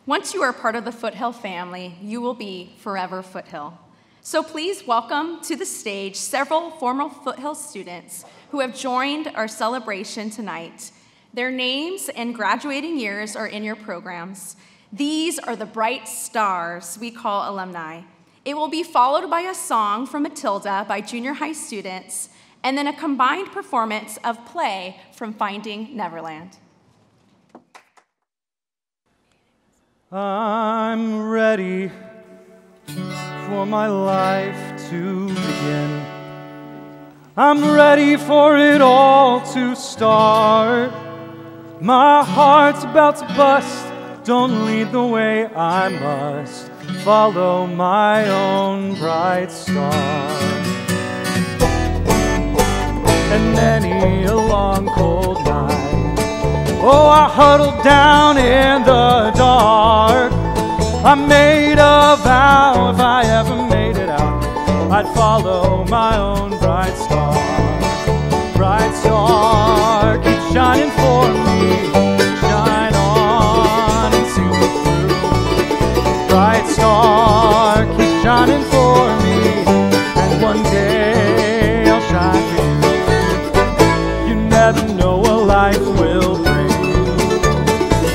once you are part of the Foothill family, you will be forever Foothill. So please welcome to the stage several former Foothill students who have joined our celebration tonight. Their names and graduating years are in your programs. These are the bright stars we call alumni. It will be followed by a song from Matilda by junior high students, and then a combined performance of play from Finding Neverland. I'm ready for my life to begin. I'm ready for it all to start. My heart's about to bust. Don't lead the way, I must follow my own bright star. And many a long cold night, oh, I huddled down in the dark. I made a vow if I ever made it out, I'd follow my own bright star. Bright star, keep shining for me. bright star keeps shining for me, and one day I'll shine for you. You never know what life will bring,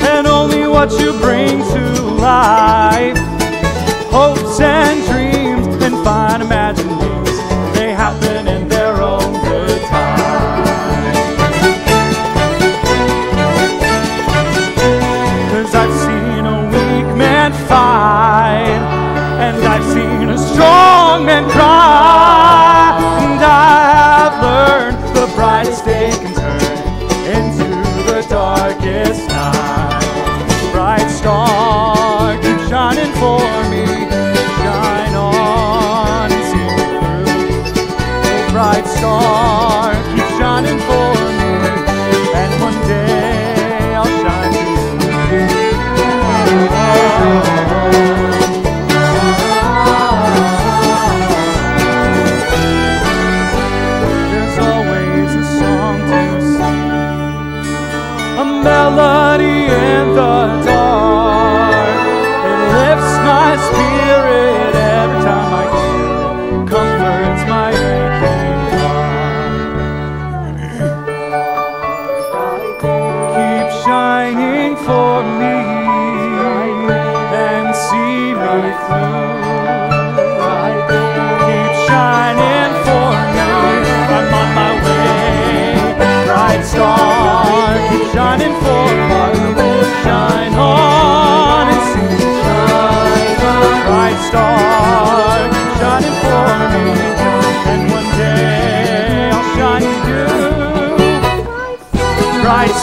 and only what you bring to life. Hopes and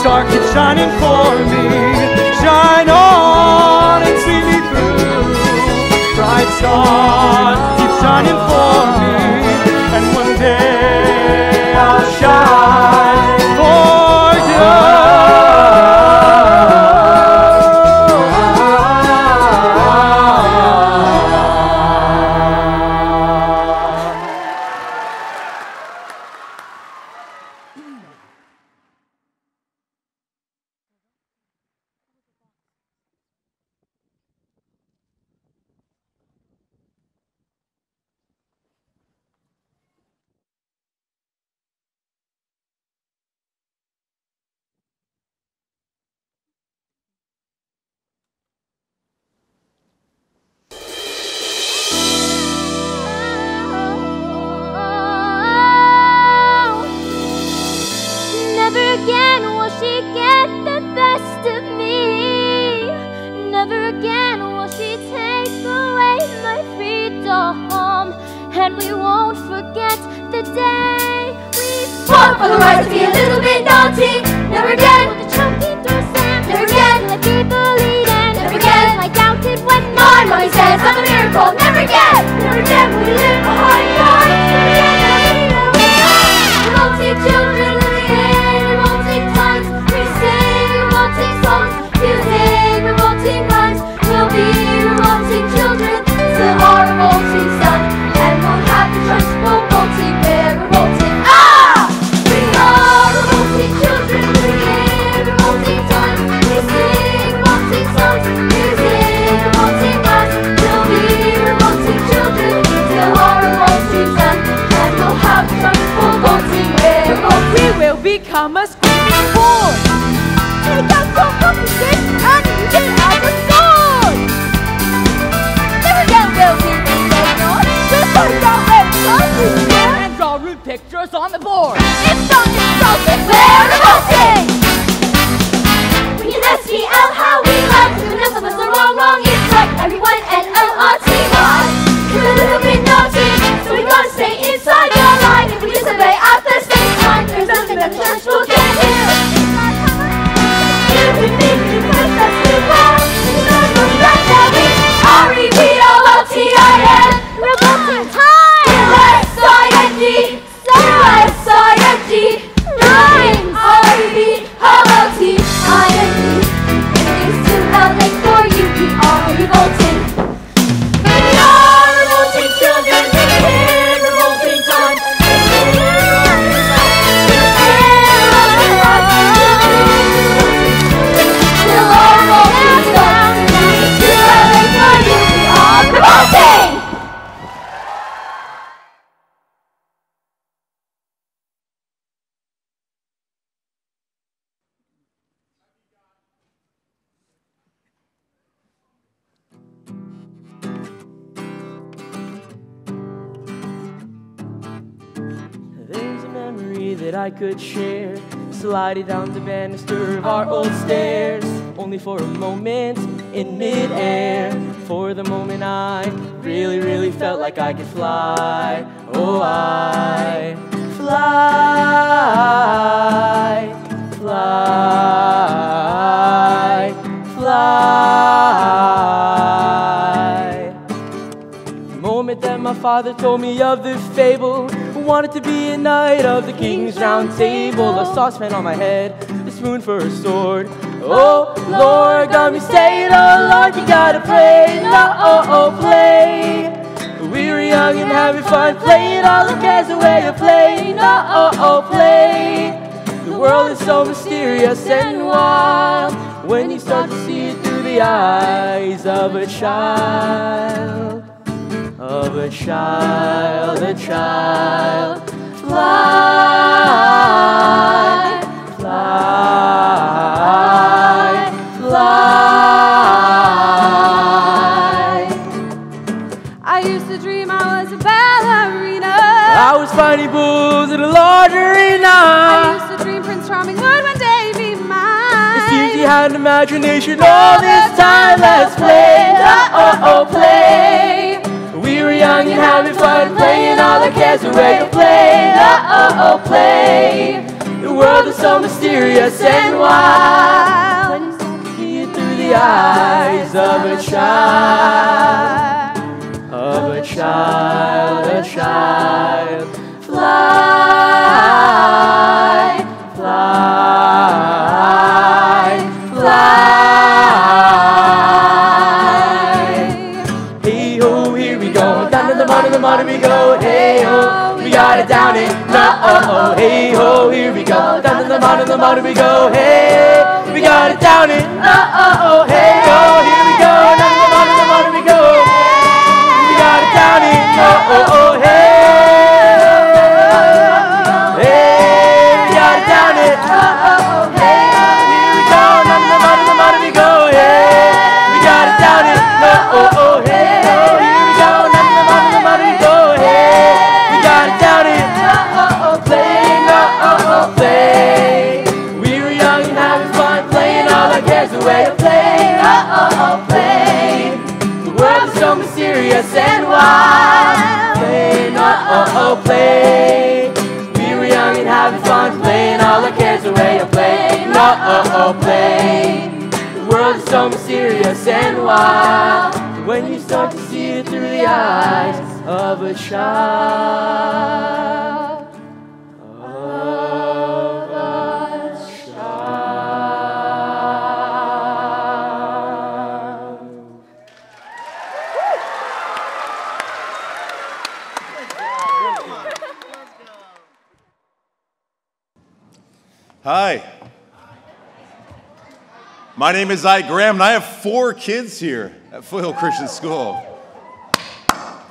star keeps shining for me. Shine on and see me through. Bright star keeps shining for me, and one day I'll shine. Never again. Will the chunky throw slam. Never again. Will be bullied never again. I doubted when my mommy says. I'm a miracle. Never again, never again. Will live a Wednesday. Memory that I could share. Sliding down the banister of our old stairs, only for a moment in midair. For the moment, I really, really felt like I could fly. Oh, I fly, fly, fly. The moment that my father told me of this fable, wanted to be a knight of the king's round table. A saucepan on my head, a spoon for a sword. Oh Lord, got me saying, oh Lord, you gotta pray, no, oh, oh, play. We were young and having fun, playing all the cares away, playing, oh, oh, oh, play. The world is so mysterious and wild when you start to see it through the eyes of a child, of a child, a child. Fly, fly, fly. I used to dream I was a ballerina. I was fighting bulls in a large arena. I used to dream Prince Charming would one day be mine. It seems you had an imagination all this time. Let's play, oh oh play. We were young and having fun, playing all the cares away. Play, oh oh play. The world is so mysterious and wild. To see it through the eyes of a child, of a child, a child. Fly, fly, Down to the bottom, the bottom we go. Hey, we got it down it. No, oh, oh. Hey play. We were young and having fun, playing all our cares away. Play, no, oh, oh, play. The world is so mysterious and wild. When you start to see it through the eyes of a child. Hi. My name is Ike Graham, and I have four kids here at Foothill Christian School.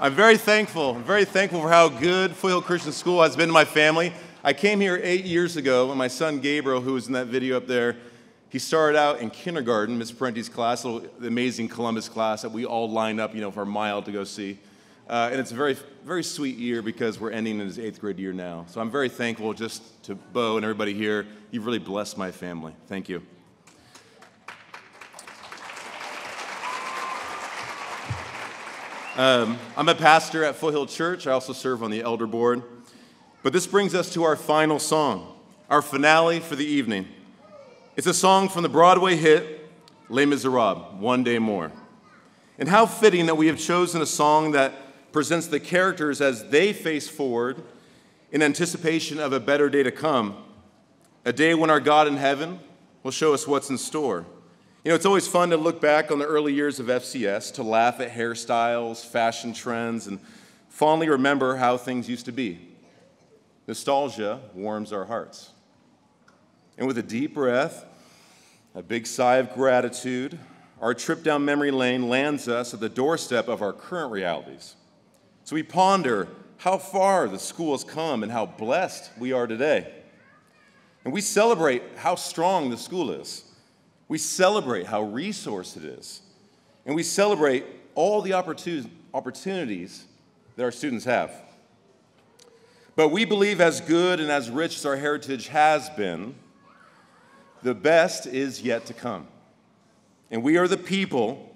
I'm very thankful, I'm very thankful for how good Foothill Christian School has been to my family. I came here eight years ago, and my son Gabriel, who was in that video up there, he started out in kindergarten, Miss Parenti's class, the amazing Columbus class that we all lined up, you know, for a mile to go see. Uh, and it's a very, very sweet year because we're ending in his eighth grade year now. So I'm very thankful just to Bo and everybody here. You've really blessed my family. Thank you. Um, I'm a pastor at Foothill Church. I also serve on the elder board. But this brings us to our final song, our finale for the evening. It's a song from the Broadway hit Les Miserables, One Day More. And how fitting that we have chosen a song that presents the characters as they face forward in anticipation of a better day to come, a day when our God in heaven will show us what's in store. You know, it's always fun to look back on the early years of FCS, to laugh at hairstyles, fashion trends, and fondly remember how things used to be. Nostalgia warms our hearts. And with a deep breath, a big sigh of gratitude, our trip down memory lane lands us at the doorstep of our current realities. So we ponder how far the school has come and how blessed we are today. And we celebrate how strong the school is. We celebrate how resourced it is. And we celebrate all the opportun- opportunities that our students have. But we believe, as good and as rich as our heritage has been, the best is yet to come. And we are the people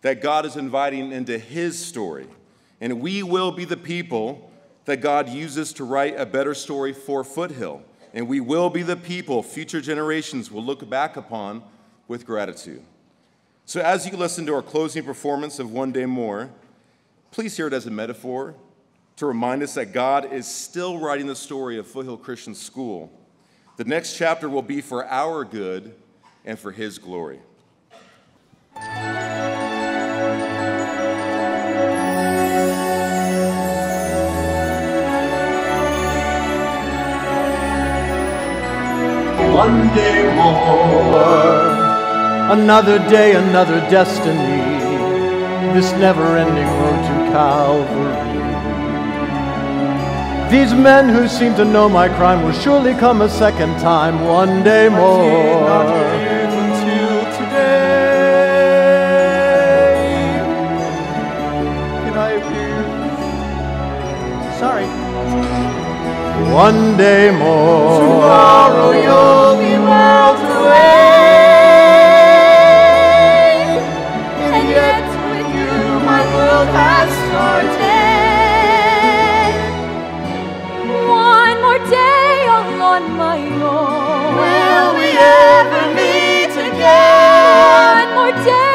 that God is inviting into His story. And we will be the people that God uses to write a better story for Foothill. And we will be the people future generations will look back upon with gratitude. So, as you listen to our closing performance of One Day More, please hear it as a metaphor to remind us that God is still writing the story of Foothill Christian School. The next chapter will be for our good and for His glory. One day more, another day, another destiny. This never ending road to Calvary. These men who seem to know my crime will surely come a second time, one day more. One day more. Tomorrow you'll be worlds away. And yet with you my world has started. One more day oh all on my own. Will we ever meet again? One more day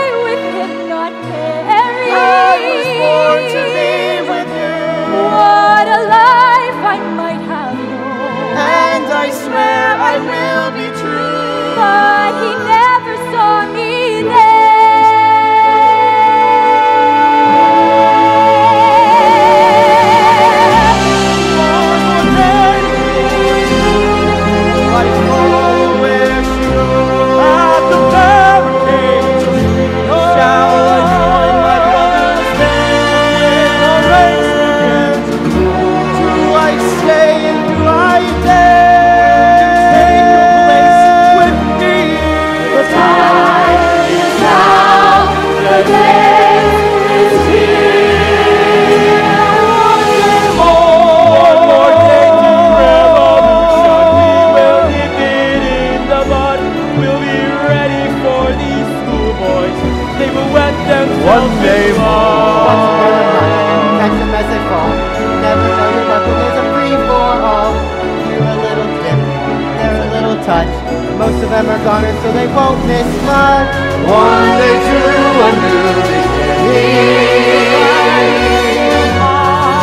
of them are goners, so they won't miss much. One day to a new beginning.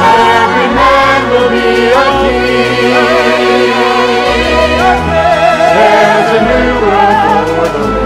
Every man will be a king. There's a new world for the living.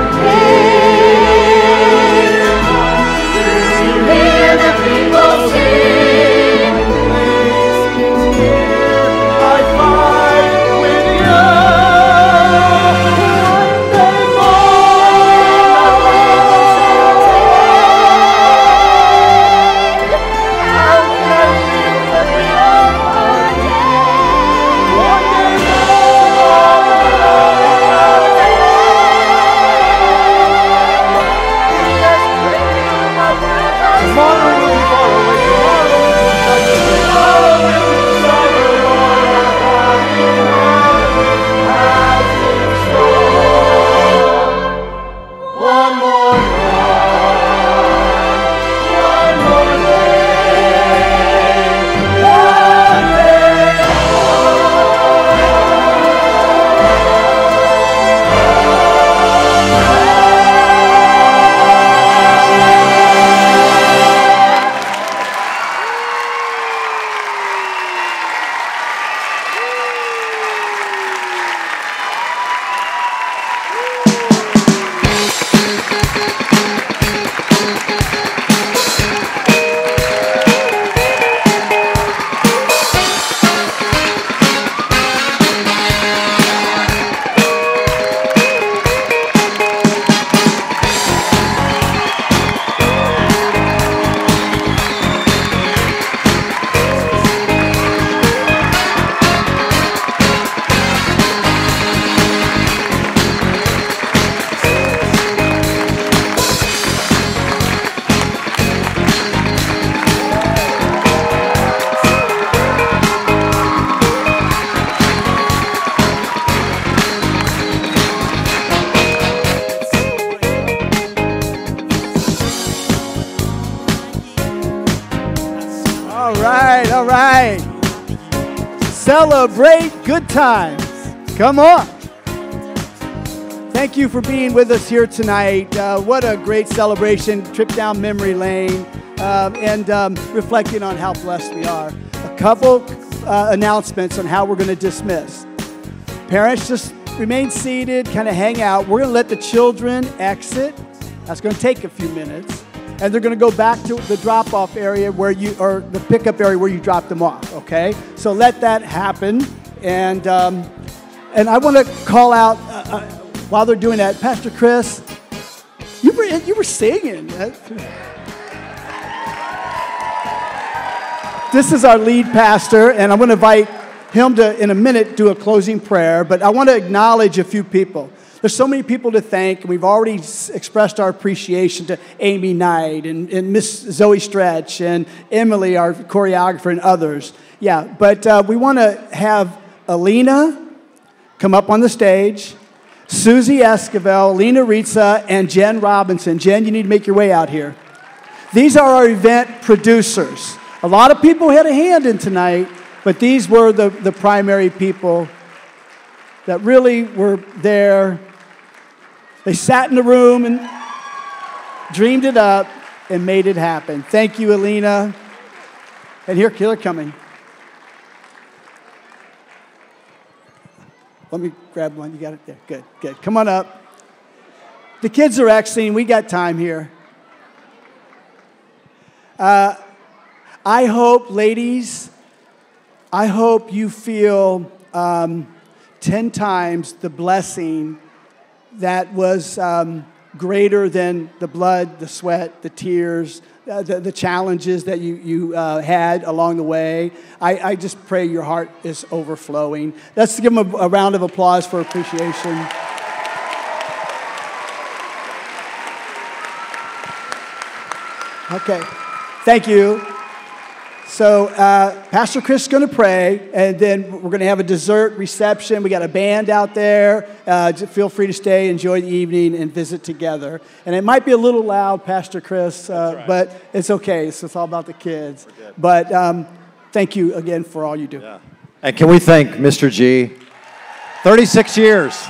Times. Come on. Thank you for being with us here tonight. Uh, what a great celebration, trip down memory lane, uh, and um, reflecting on how blessed we are. A couple uh, announcements on how we're going to dismiss. Parents, just remain seated, kind of hang out. We're going to let the children exit. That's going to take a few minutes. And they're going to go back to the drop off area where you, or the pickup area where you dropped them off, okay? So let that happen. And, um, and I want to call out, uh, uh, while they're doing that, Pastor Chris, you were, you were singing. This is our lead pastor, and I'm going to invite him to, in a minute, do a closing prayer. But I want to acknowledge a few people. There's so many people to thank, and we've already expressed our appreciation to Amy Knight and, and Miss Zoe Stretch and Emily, our choreographer, and others. Yeah, but uh, we want to have Alina come up on the stage, Susie Esquivel, Lena Ritza, and Jen Robinson. Jen, you need to make your way out here. These are our event producers. A lot of people had a hand in tonight, but these were the, the primary people that really were there. They sat in the room and dreamed it up and made it happen. Thank you, Alina. And here, Killer coming. Let me grab one. You got it there. Good, good. Come on up. The kids are acting. We got time here. Uh, I hope, ladies, I hope you feel um, 10 times the blessing that was um, greater than the blood, the sweat, the tears, uh, the, the, challenges that you, you uh, had along the way. I, I, just pray your heart is overflowing. Let's give them a, a round of applause for appreciation. Okay, thank you. So, uh, Pastor Chris is going to pray, and then we're going to have a dessert reception. We got a band out there. Uh, feel free to stay, enjoy the evening, and visit together. And it might be a little loud, Pastor Chris, uh, right. but it's okay. So it's all about the kids. But um, thank you again for all you do. Yeah. And can we thank Mr. G? 36 years.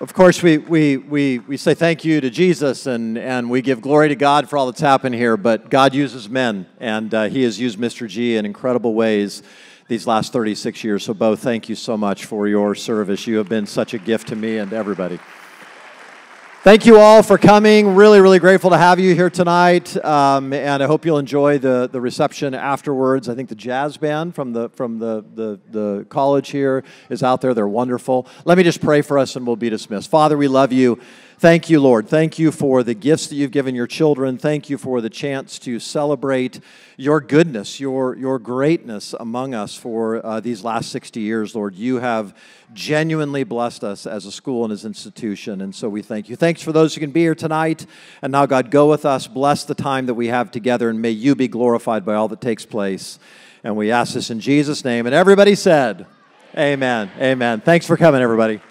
Of course, we, we, we, we say thank you to Jesus and, and we give glory to God for all that's happened here, but God uses men, and uh, He has used Mr. G in incredible ways these last 36 years. So, Bo, thank you so much for your service. You have been such a gift to me and everybody. Thank you all for coming. Really, really grateful to have you here tonight, um, and I hope you'll enjoy the, the reception afterwards. I think the jazz band from the from the, the the college here is out there. They're wonderful. Let me just pray for us, and we'll be dismissed. Father, we love you. Thank you, Lord. Thank you for the gifts that you've given your children. Thank you for the chance to celebrate your goodness, your, your greatness among us for uh, these last 60 years, Lord. You have genuinely blessed us as a school and as an institution, and so we thank you. Thanks for those who can be here tonight. And now, God, go with us. Bless the time that we have together, and may you be glorified by all that takes place. And we ask this in Jesus' name. And everybody said, Amen. Amen. Thanks for coming, everybody.